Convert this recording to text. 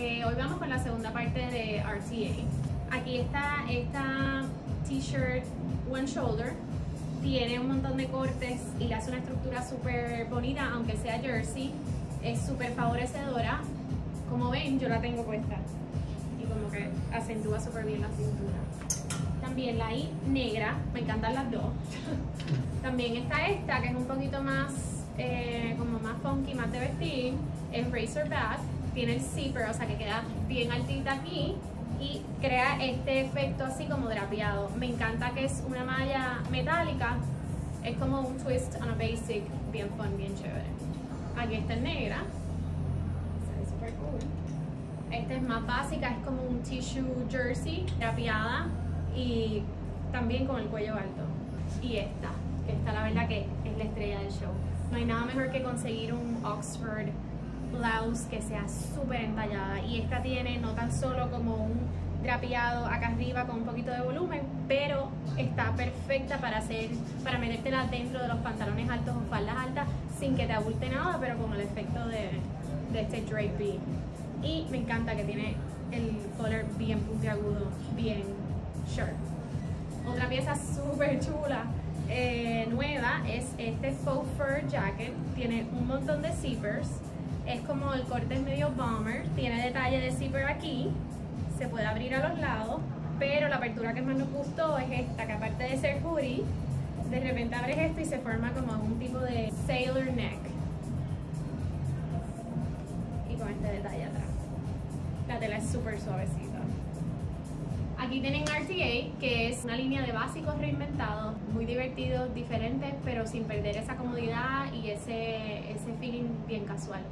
Eh, hoy vamos con la segunda parte de RTA. Aquí está esta t-shirt one shoulder. Tiene un montón de cortes y le hace una estructura súper bonita, aunque sea jersey. Es súper favorecedora. Como ven, yo la tengo puesta. Y como que acentúa súper bien la cintura. También la I negra, me encantan las dos. También está esta, que es un poquito más, eh, más funky, más de vestir. Es Razorback, tiene el zipper, o sea que queda bien altita aquí y crea este efecto así como drapeado. Me encanta que es una malla metálica, es como un twist on a basic, bien fun, bien chévere. Aquí está en negra, ve super cool. Esta es más básica, es como un tissue jersey, drapeada y también con el cuello alto. Y esta, esta la verdad que es la estrella del show. No hay nada mejor que conseguir un Oxford blouse que sea súper entallada y esta tiene no tan solo como un drapeado acá arriba con un poquito de volumen, pero está perfecta para hacer, para metértela dentro de los pantalones altos o faldas altas sin que te abulte nada, pero con el efecto de, de este drapey. Y me encanta que tiene el color bien puntiagudo, bien shirt. Otra pieza súper chula, eh, nueva, es este faux fur jacket. Tiene un montón de zippers. Es como el corte medio bomber. Tiene detalle de zipper aquí. Se puede abrir a los lados. Pero la apertura que más nos gustó es esta, que aparte de ser hoodie, de repente abres esto y se forma como un tipo de sailor neck. Y con este detalle atrás. La tela es súper suavecita. Aquí tienen RTA, que es una línea de básicos reinventados, muy divertidos, diferentes, pero sin perder esa comodidad y ese, ese feeling bien casual.